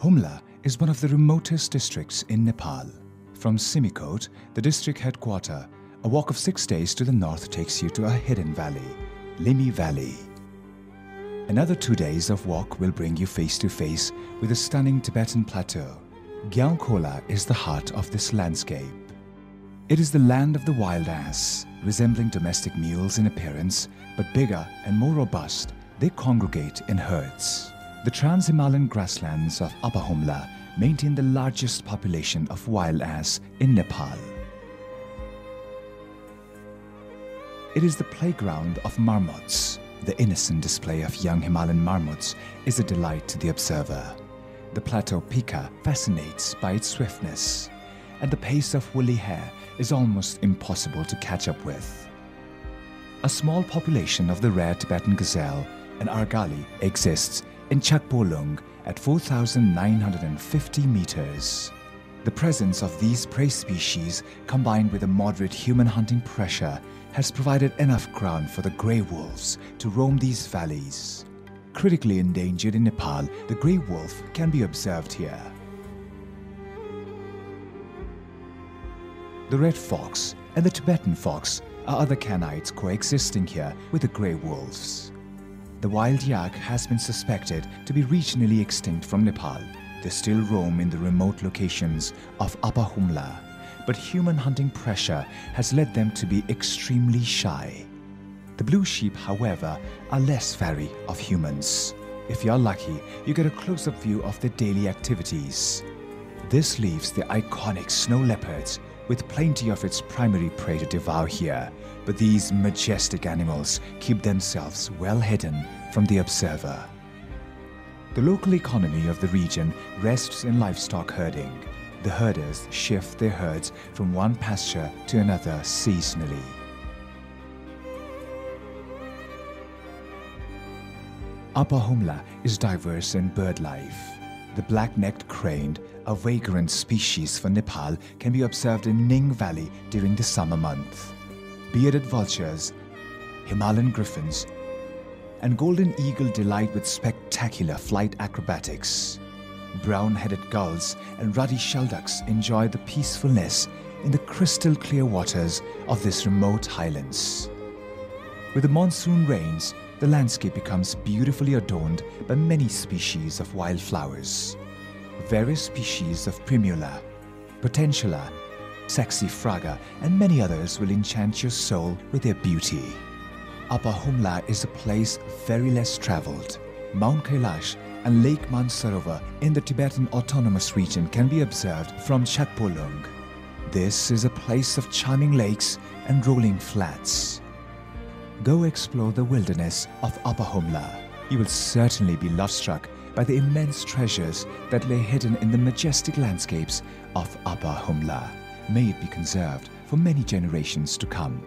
Humla is one of the remotest districts in Nepal. From Simikot, the district headquarter, a walk of six days to the north takes you to a hidden valley, Limi Valley. Another two days of walk will bring you face to face with a stunning Tibetan plateau. Gyaungkhola is the heart of this landscape. It is the land of the wild ass, resembling domestic mules in appearance, but bigger and more robust, they congregate in herds. The Trans-Himalayan grasslands of Upper Humla maintain the largest population of wild ass in Nepal. It is the playground of marmots. The innocent display of young Himalayan marmots is a delight to the observer. The plateau pika fascinates by its swiftness, and the pace of woolly hare is almost impossible to catch up with. A small population of the rare Tibetan gazelle and argali exists in Chakpolung at 4,950 meters. The presence of these prey species, combined with a moderate human hunting pressure, has provided enough ground for the grey wolves to roam these valleys. Critically endangered in Nepal, the grey wolf can be observed here. The red fox and the Tibetan fox are other canids coexisting here with the grey wolves. The wild yak has been suspected to be regionally extinct from Nepal. They still roam in the remote locations of Upper Humla, but human hunting pressure has led them to be extremely shy. The blue sheep, however, are less wary of humans. If you're lucky, you get a close-up view of their daily activities. This leaves the iconic snow leopards with plenty of its primary prey to devour here, but these majestic animals keep themselves well hidden from the observer. The local economy of the region rests in livestock herding. The herders shift their herds from one pasture to another seasonally. Upper Humla is diverse in bird life. The black-necked crane, a vagrant species for Nepal, can be observed in Ning Valley during the summer months. Bearded vultures, Himalayan griffons, and golden eagle delight with spectacular flight acrobatics. Brown-headed gulls and ruddy shelducks enjoy the peacefulness in the crystal clear waters of this remote highlands. With the monsoon rains, the landscape becomes beautifully adorned by many species of wildflowers. Various species of primula, potentilla, saxifraga, and many others will enchant your soul with their beauty. Upper Humla is a place very less traveled. Mount Kailash and Lake Mansarovar in the Tibetan Autonomous Region can be observed from Chakpolung. This is a place of charming lakes and rolling flats. Go explore the wilderness of Upper Humla. You will certainly be love-struck by the immense treasures that lay hidden in the majestic landscapes of Upper Humla. May it be conserved for many generations to come.